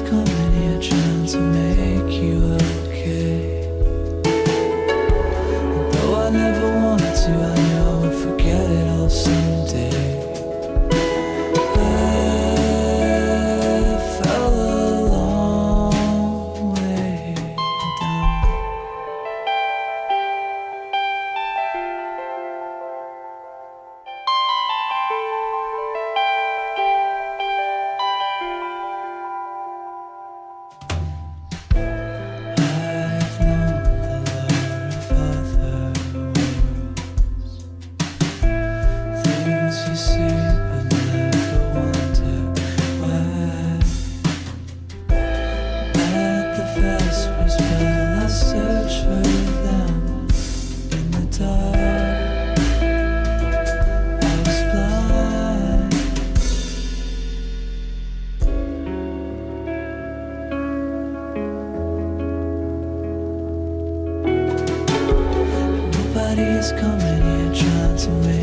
coming here trying to make you okay. Though I never wanted to, I He's coming here trying to make